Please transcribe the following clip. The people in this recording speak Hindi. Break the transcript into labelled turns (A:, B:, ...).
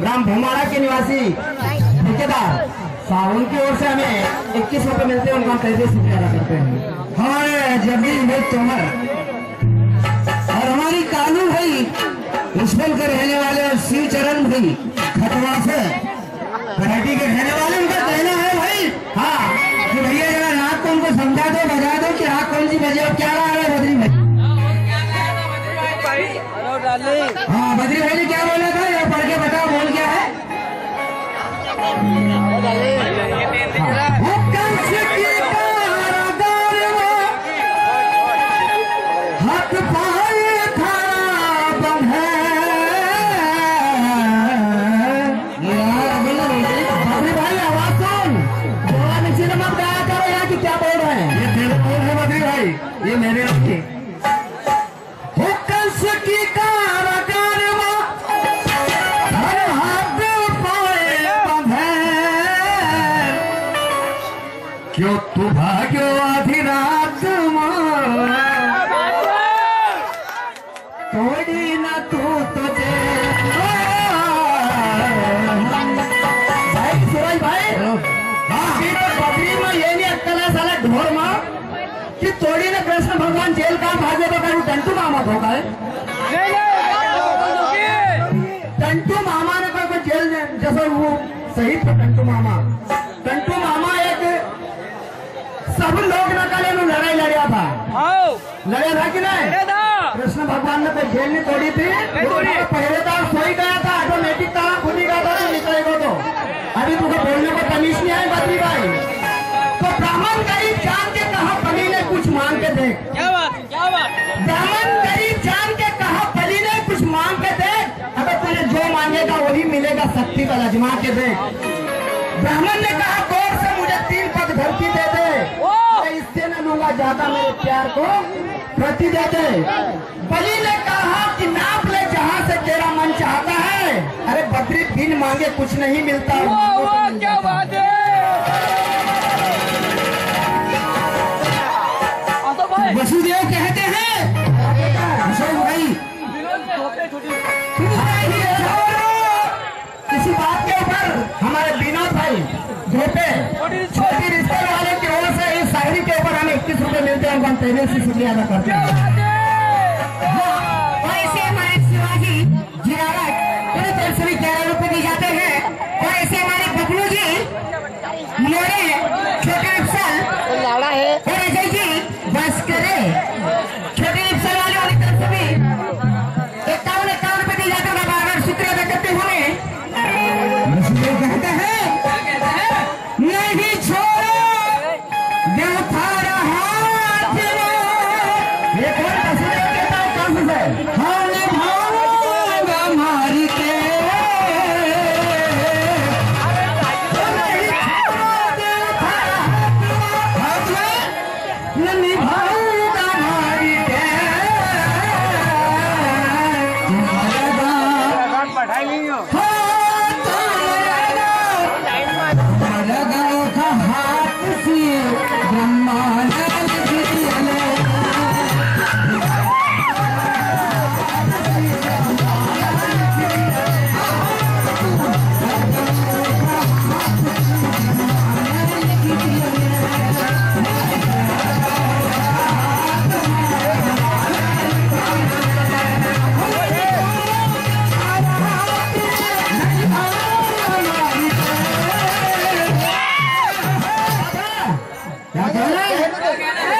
A: ग्राम भूमाड़ा के निवासी ठेकेदार सावन की ओर से हमें इक्कीस रुपए मिलते हैं उनको हम शुक्रिया अदा करते हैं।
B: हमारे ज़मीन भाई तोमर। और हमारी कानू भाई उस्मन के रहने वाले और शिव चरण भाई खतवा से कराटी के रहने वाले उनका कहना है भाई हाँ कि भैया जरा रात को उनको समझा दो बजा दो कि रात कौन सी बजे और क्या रहा है बद्री भाई? हाँ हाथ पाए
A: भगवान जेल का भागे तो कहीं टंटू मामा है। टंटू मामा ने कहा जेल जैसे वो शहीद थे टंटू मामा टंटू मामा एक सब लोग न कल लड़ाई लड़िया था। लड़े था कि नहीं कृष्ण भगवान ने कोई जेल नहीं तोड़ी थी पहले तो सोई गया था ऑटोमेटिक ताला खुद ही गया था तो निकलेगा तो। अभी तुमको बोलने को तमीज नहीं आई बद्री भाई? तो ब्राह्मण गरीब जान के कहा बलि ने कुछ मांग के देख?
C: क्या बात क्या बात?
A: ब्राह्मण गरीब जान के कहा बलि ने कुछ मांग के देख? अगर तुझे जो मांगेगा वही मिलेगा शक्ति का लजमा के देख। ब्राह्मण ने कहा गौर से मुझे तीन पग धरती दे दे। लूँगा ज़्यादा मेरे प्यार को? प्रति देते बली बलि ने कहा कि नाप ले जहाँ से तेरा मन चाहता है। अरे बद्री बिन मांगे कुछ नहीं मिलता।
C: वो, वो, क्या बात है?
A: मिलते हैं उनको हम पहले से शुक्रिया अदा करते
C: क्या
A: हैं
C: बात है
B: क्या कह रहे